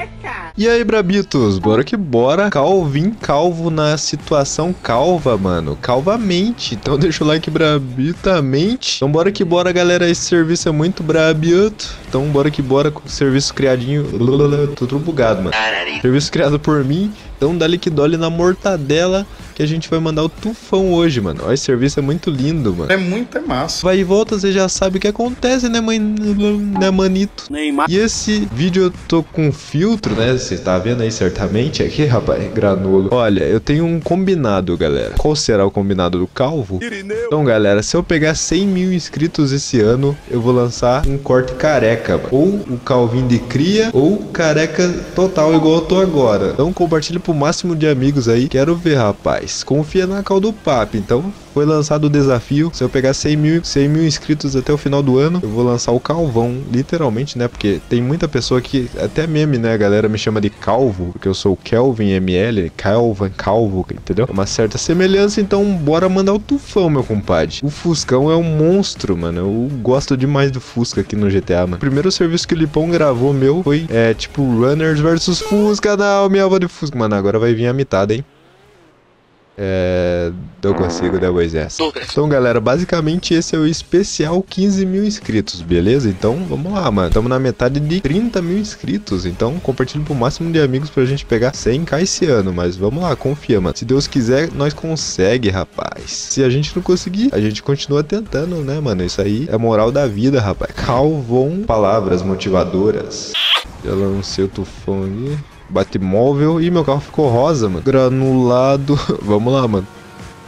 careca. E aí, brabitos, bora que bora. Calvin calvo na situação calva, mano. Calvamente. Então deixa o like brabitamente. Então bora que bora, galera. Esse serviço é muito brabito. Então bora que bora com o serviço criadinho. Tô tudo bugado, mano. Serviço criado por mim. Então dá que dole na mortadela que a gente vai mandar o tufão hoje, mano. Olha, esse serviço é muito lindo, mano. É muito é massa. Vai e volta, você já sabe o que acontece, né, mãe? Né, manito? Neymar. E esse vídeo eu tô com filtro, né? Você tá vendo aí certamente aqui, rapaz, granulo. Olha, eu tenho um combinado, galera. Qual será o combinado do calvo? Irineu. Então, galera, se eu pegar 100 mil inscritos esse ano, eu vou lançar um corte careca, mano. Ou o calvinho de cria, ou careca total, igual eu tô agora. Então, compartilhe pro máximo de amigos aí. Quero ver, rapaz. Confia na cal do papo. Então, foi lançado o desafio. Se eu pegar 100 mil, 100 mil inscritos até o final do ano, eu vou lançar o calvão, literalmente, né? Porque tem muita pessoa que, até meme, né? A galera me chama de calvo, porque eu sou Kelvin ML, Calvin, calvo, entendeu? É uma certa semelhança, então bora mandar o tufão, meu compadre. O Fuscão é um monstro, mano. Eu gosto demais do Fusca aqui no GTA, mano. O primeiro serviço que o Lipão gravou meu foi, é, tipo, Runners versus Fusca, não, minha avó de Fusca. Mano, agora vai vir a mitada, hein? É. Não consigo depois essa. Então, galera, basicamente esse é o especial 15 mil inscritos, beleza? Então, vamos lá, mano. Estamos na metade de 30 mil inscritos. Então, compartilhe pro máximo de amigos pra gente pegar 100k esse ano. Mas vamos lá, confia, mano. Se Deus quiser, nós consegue, rapaz. Se a gente não conseguir, a gente continua tentando, né, mano? Isso aí é moral da vida, rapaz. Calvon, palavras motivadoras. Já lancei o tufão ali. Batmóvel. e meu carro ficou rosa, mano. Granulado. Vamos lá, mano.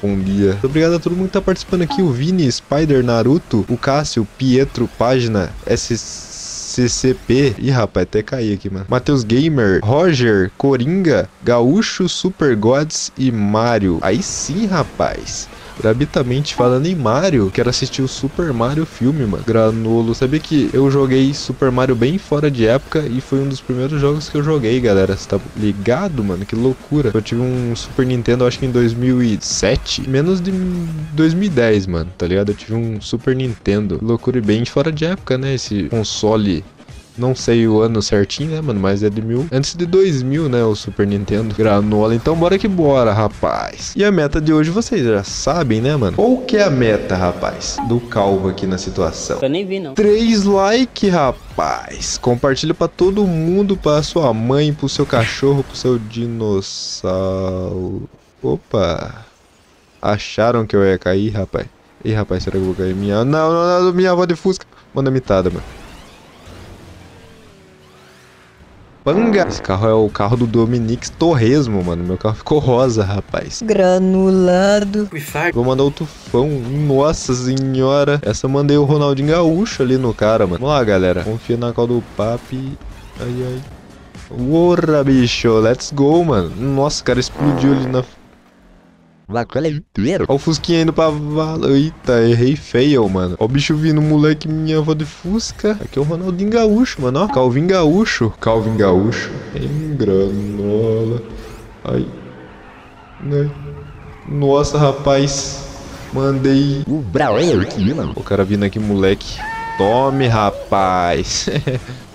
Bom dia. Obrigado a todo mundo que tá participando aqui. O Vini, Spider, Naruto, o Cássio, Pietro, página SCCP. Ih, rapaz, até caí aqui, mano. Matheus Gamer, Roger, Coringa, Gaúcho, Super Gods e Mario. Aí sim, rapaz. Grabitamente falando em Mario, quero assistir o Super Mario filme, mano. Granolo. Sabia que eu joguei Super Mario bem fora de época e foi um dos primeiros jogos que eu joguei, galera. Você tá ligado, mano? Que loucura. Eu tive um Super Nintendo, acho que em 2007, menos de 2010, mano, tá ligado? Eu tive um Super Nintendo. Loucura e bem fora de época, né? Esse console não sei o ano certinho, né, mano? Mas é de mil. Antes de 2000, né? O Super Nintendo granola. Então bora que bora, rapaz. E a meta de hoje vocês já sabem, né, mano? Qual que é a meta, rapaz? Do calvo aqui na situação. Eu nem vi, não. Três likes, rapaz. Compartilha pra todo mundo, pra sua mãe, pro seu cachorro, pro seu dinossauro. Opa. Acharam que eu ia cair, rapaz? Ih, rapaz, será que eu vou cair? Minha... Não, não, não, minha avó de Fusca. Manda mitada, mano. Panga. Esse carro é o carro do Dominique Torresmo, mano. Meu carro ficou rosa, rapaz. Granulado. Vou mandar o tufão. Nossa senhora. Essa eu mandei o Ronaldinho Gaúcho ali no cara, mano. Vamos lá, galera. Confia na cal do papi. Ai, ai. Porra, bicho. Let's go, mano. Nossa, o cara explodiu ali na Olha o Fusquinha indo pra vala. Eita, errei fail, mano. Ó o bicho vindo, moleque, minha avó de Fusca. Aqui é o Ronaldinho Gaúcho, mano, ó. Calvin Gaúcho. Calvin Gaúcho. Em granola. Ai. Né? Nossa, rapaz. Mandei. O Brauer aqui, mano. O cara vindo aqui, moleque. Tome, rapaz.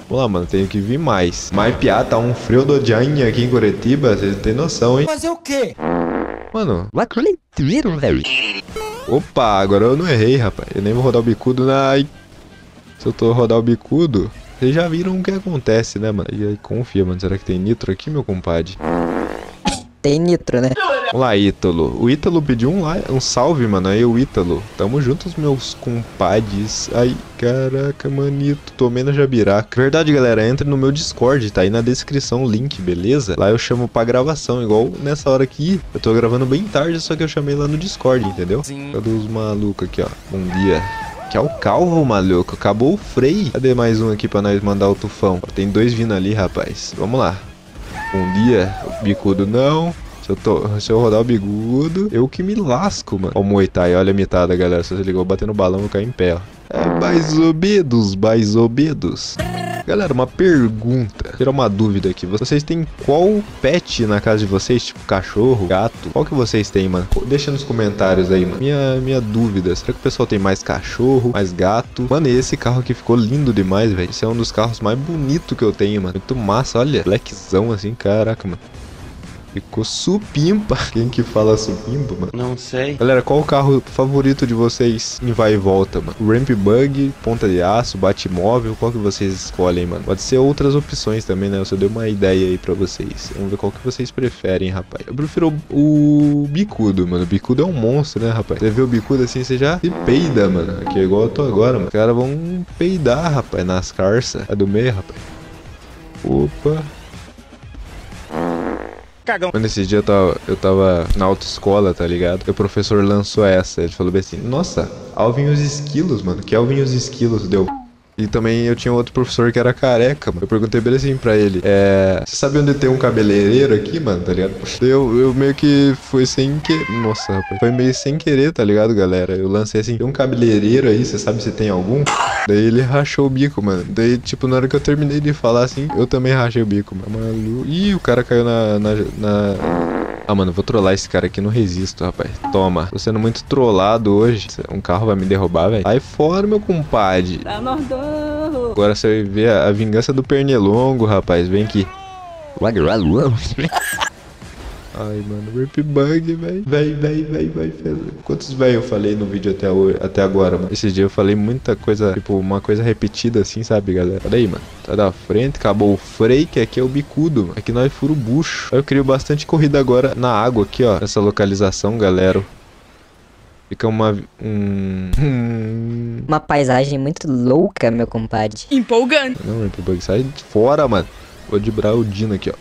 Vamos lá, mano, tenho que vir mais. Mais piada, tá um frio do Janha aqui em Curitiba, vocês têm noção, hein? Fazer o quê? Mano. velho. Opa, agora eu não errei, rapaz. Eu nem vou rodar o bicudo na. Se eu tô rodar o bicudo, vocês já viram o que acontece, né, mano? E aí, confia, mano. Será que tem nitro aqui, meu compadre? Tem nitro, né? Vamos lá, Ítalo. O Ítalo pediu um, um salve, mano. Aí, o Ítalo. Tamo juntos, meus compadres. Ai, caraca, manito. Tomei na jabiraca. Verdade, galera. Entra no meu Discord. Tá aí na descrição o link, beleza? Lá eu chamo pra gravação. Igual nessa hora aqui. Eu tô gravando bem tarde, só que eu chamei lá no Discord, entendeu? Sim. Cadê os malucos aqui, ó? Bom dia. Que é o calvo, maluco. Acabou o freio. Cadê mais um aqui pra nós mandar o tufão? Tem dois vindo ali, rapaz. Vamos lá. Bom dia. Bicudo não. Se eu, tô, se eu rodar o bigudo, eu que me lasco, mano. Ó o Muay Thai, olha a mitada, galera. Se você ligou batendo balão, eu caio em pé, ó. É, mais obedos, mais obedos. Galera, uma pergunta. Tirar uma dúvida aqui. Vocês têm qual pet na casa de vocês? Tipo cachorro, gato? Qual que vocês têm, mano? Deixa nos comentários aí, mano. Minha, minha dúvida. Será que o pessoal tem mais cachorro, mais gato? Mano, esse carro aqui ficou lindo demais, velho. Esse é um dos carros mais bonitos que eu tenho, mano. Muito massa, olha. Blackzão assim, caraca, mano. Ficou supimpa. Quem que fala supimpa, mano? Não sei. Galera, qual o carro favorito de vocês em vai e volta, mano? Ramp Bug, Ponta de Aço, Batmóvel, qual que vocês escolhem, mano? Pode ser outras opções também, né? Eu só dei uma ideia aí pra vocês. Vamos ver qual que vocês preferem, rapaz. Eu prefiro o, o Bicudo, mano. O Bicudo é um monstro, né, rapaz? Você vê o Bicudo assim, você já se peida, mano. Aqui é igual eu tô agora, mano. Os caras vão peidar, rapaz, nas carças. É do meio, rapaz. Opa. Cagão. Mano, esses dias eu tava, eu tava na autoescola, tá ligado? E o professor lançou essa. Ele falou bem assim: Nossa, Alvin os esquilos, mano. Que Alvin os esquilos deu? E também eu tinha outro professor que era careca, mano. Eu perguntei bem assim pra ele: É. Você sabe onde tem um cabeleireiro aqui, mano? Tá ligado? Eu, eu meio que foi sem querer. Nossa, rapaz. Foi meio sem querer, tá ligado, galera? Eu lancei assim: Tem um cabeleireiro aí, você sabe se tem algum? Daí ele rachou o bico, mano. Daí, tipo, na hora que eu terminei de falar assim, eu também rachei o bico, mano. Maluco. Ih, o cara caiu na. na, na... Ah, mano, vou trollar esse cara aqui, não resisto, rapaz. Toma. Tô sendo muito trollado hoje. Um carro vai me derrubar, velho. Sai fora, meu compadre. Tá nordão. Agora você vai ver a, a vingança do pernilongo, rapaz. Vem aqui. Ai, mano, Rip Bug, velho. Véi, véi, véi, véi. Quantos véi eu falei no vídeo até, hoje, até agora, mano? Esse dia eu falei muita coisa, tipo, uma coisa repetida assim, sabe, galera? Olha aí, mano. Tá da frente, acabou o freio, que aqui é o bicudo, mano. Aqui nós furo o bucho. Eu crio bastante corrida agora na água aqui, ó. Nessa localização, galera. Fica uma. Um. um- Uma paisagem muito louca, meu compadre. Empolgante. Não, Rip Bug, sai fora, mano. Vou de Braudino aqui, ó.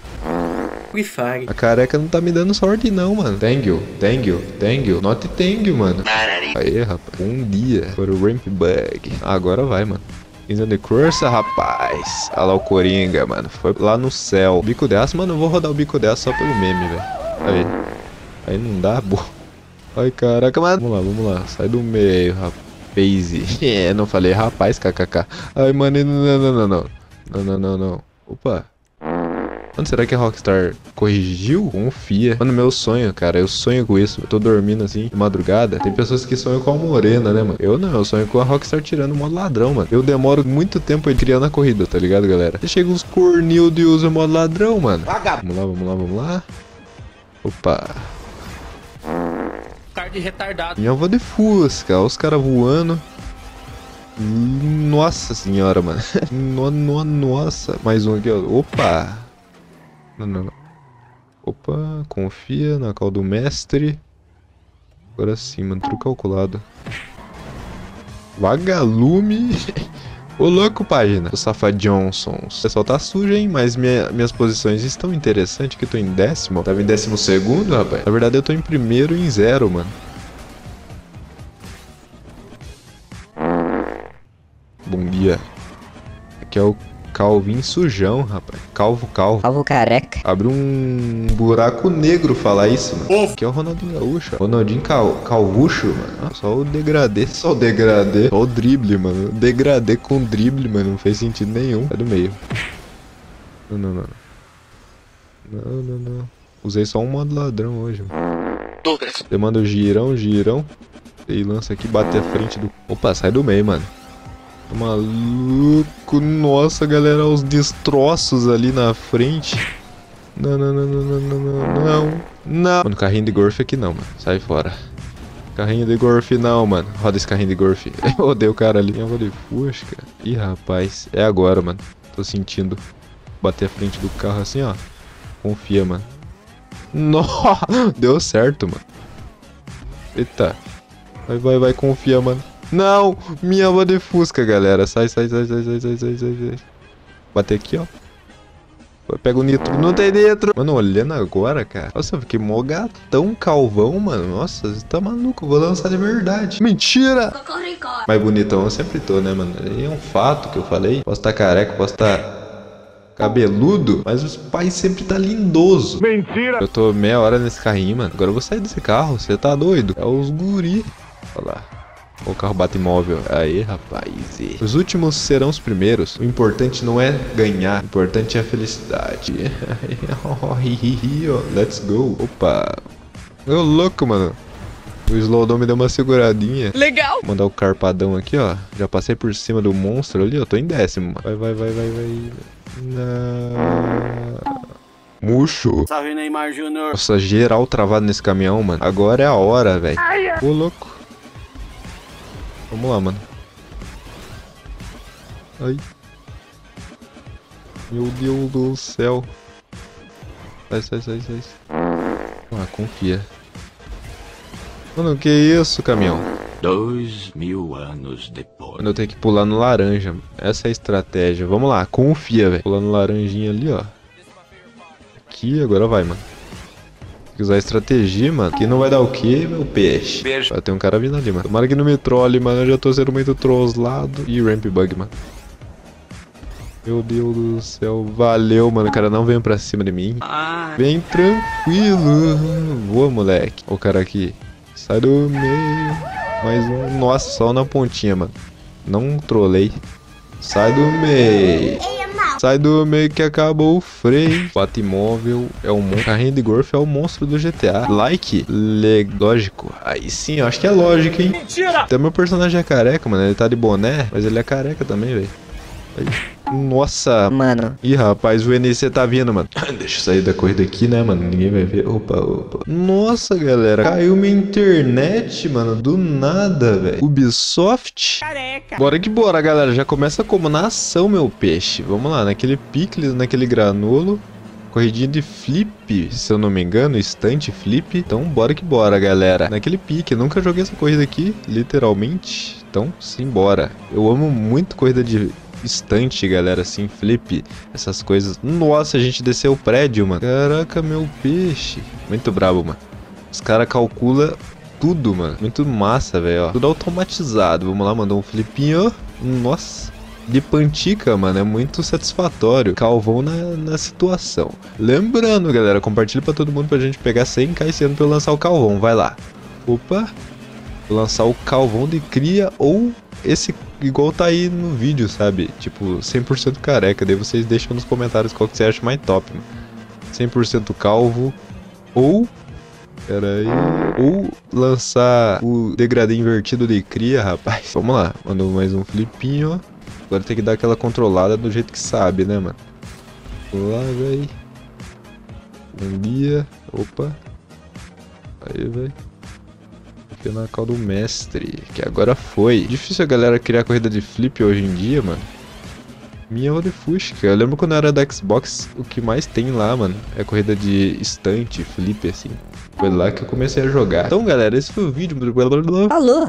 Free Fire. A careca não tá me dando sorte não, mano. Thank you, thank you, thank you. Not thank you, mano. Aí, rapaz. Um dia. Foi o Ramp Bug. Agora vai, mano. Into the Curse, rapaz. Olha lá o Coringa, mano. Foi lá no céu. Bico de aço, mano. Eu vou rodar o bico de aço só pelo meme, velho. Aí. Aí não dá, boa. Ai, caraca, mano. Vamos lá, vamos lá. Sai do meio, rapaz. É, não falei rapaz, kkk. Ai, mano, não, não, não, não. Não, não, não, não. Opa. Mano, será que a Rockstar corrigiu? Confia. Mano, meu sonho, cara. Eu sonho com isso. Eu tô dormindo assim, de madrugada. Tem pessoas que sonham com a morena, né, mano? Eu não, eu sonho com a Rockstar tirando o modo ladrão, mano. Eu demoro muito tempo aí criando a corrida, tá ligado, galera? E chega uns cornildos e usa o modo ladrão, mano. Vamos lá, vamos lá, vamos lá. Opa. Tarde retardado. Minha avó de Fusca, os caras voando. Nossa senhora, mano. No, no, nossa. Mais um aqui, ó. Opa. Não, não, não. Opa, confia na cal do mestre. Agora sim, mano. Tudo calculado. Vagalume. Ô louco, página. O Safa Johnsons. O pessoal tá sujo, hein? Mas minha- minhas posições estão interessantes, que eu tô em décimo. Tava em décimo segundo, rapaz. Na verdade, eu tô em primeiro e em zero, mano. Bom dia. Aqui é o Calvin Sujão, rapaz. Calvo, calvo. Alvo careca. Abre um buraco negro falar isso, mano. Aqui é o Ronaldinho Gaúcho. ó. Ronaldinho Cal Calvucho, mano. Ah, só o degradê. Só o degradê. Só o drible, mano. Degradê com drible, mano. Não fez sentido nenhum. É do meio. Não, não, não. Não, não, não. Usei só um modo ladrão hoje, mano. Douglas. Eu mando girão, girão. E lança aqui, bate a frente do. Opa, sai do meio, mano. Tá Maluco, nossa, galera, os destroços ali na frente. Não, não, não, não, não, não, não, não. Mano, carrinho de golfe aqui não, mano. Sai fora. Carrinho de golfe não, mano. Roda esse carrinho de golfe. Eu odeio o cara ali. Eu de fusca. Ih, rapaz. É agora, mano. Tô sentindo. Bater a frente do carro assim, ó. Confia, mano. Nossa, deu certo, mano. Eita. Vai, vai, vai, confia, mano. Não, minha alma de fusca, galera. Sai, sai, sai, sai, sai, sai, sai, sai. Bater aqui, ó. Pega o nitro. Não tem nitro. Mano, olhando agora, cara. Nossa, eu fiquei mó gatão calvão, mano. Nossa, você tá maluco. Vou lançar de verdade. Mentira! Mas bonitão eu sempre tô, né, mano? E é um fato que eu falei. Posso tá careca, posso tá cabeludo, mas os pais sempre tá lindoso. Mentira! Eu tô meia hora nesse carrinho, mano. Agora eu vou sair desse carro. Você tá doido? É os guri. Olha lá. O carro bate imóvel. Aí, rapaz. Os últimos serão os primeiros. O importante não é ganhar, o importante é a felicidade. Let's go. Opa. Ô, louco, mano. O Slowdown me deu uma seguradinha. Legal. Vou mandar o carpadão aqui, ó. Já passei por cima do monstro ali, ó. Tô em décimo. Vai, vai, vai, vai, vai. Não. Murcho. Salve Neymar Júnior. Nossa, geral travado nesse caminhão, mano. Agora é a hora, velho. Ô, louco. Vamos lá, mano. Ai. Meu Deus do céu. Sai, sai, sai, sai. Ah, confia. Mano, que isso, caminhão? Dois mil anos depois. Mano, eu tenho que pular no laranja. Essa é a estratégia. Vamos lá, confia, velho. Pular no laranjinha ali, ó. Aqui, agora vai, mano. Tem que usar estratégia, mano. Aqui não vai dar o quê, meu peixe? Beijo. Vai ter um cara vindo ali, mano. Tomara que não me trole, mano. Eu já tô sendo muito troslado. Ih, ramp bug, mano. Meu Deus do céu. Valeu, mano. O cara não veio pra cima de mim. Vem tranquilo. Boa, moleque. O cara aqui. Sai do meio. Mais um. Nossa, só na pontinha, mano. Não trolei. Sai do meio. Sai do meio que acabou o freio. Batimóvel é o monstro. Carrinho de golfe é o monstro do GTA. Like? Le... Lógico. Aí sim, eu acho que é lógico, hein? Mentira! Até meu personagem é careca, mano. Ele tá de boné, mas ele é careca também, velho. Aí. Nossa. Mano, Ih, rapaz, o NC tá vindo, mano. Deixa eu sair da corrida aqui, né, mano? Ninguém vai ver. Opa, opa. Nossa, galera. Caiu minha internet, mano. Do nada, velho. Ubisoft. Careca. Bora que bora, galera. Já começa como na ação, meu peixe. Vamos lá, naquele picles, naquele granolo. Corridinha de flip, se eu não me engano, estante flip. Então, bora que bora, galera. Naquele pique, eu nunca joguei essa corrida aqui, literalmente. Então, simbora. Eu amo muito corrida de estante, galera, assim, flip, essas coisas. Nossa, a gente desceu o prédio, mano. Caraca, meu peixe. Muito brabo, mano. Os caras calculam tudo, mano. Muito massa, velho, ó. Tudo automatizado. Vamos lá, mandou um flipinho. Nossa. De pantica, mano, é muito satisfatório. Calvão na, na situação. Lembrando, galera, compartilha pra todo mundo pra gente pegar 100k esse ano pra eu lançar o Calvão. Vai lá. Opa. Vou lançar o Calvão de cria ou esse igual tá aí no vídeo, sabe? Tipo, 100% careca. Daí vocês deixam nos comentários qual que você acha mais top, mano. 100% calvo ou Pera aí. Ou lançar o degradê invertido de cria, rapaz. Vamos lá. Mandou mais um flipinho. Agora tem que dar aquela controlada do jeito que sabe, né, mano? Vamos lá, véi. Bom dia. Opa. Aí, véi. Na cal do mestre. Que agora foi. Difícil a galera criar corrida de flip hoje em dia, mano. Minha é de Fusca. Eu lembro quando eu era da Xbox, o que mais tem lá, mano, é corrida de estante, flip, assim. Foi lá que eu comecei a jogar. Então, galera, esse foi o vídeo. falou.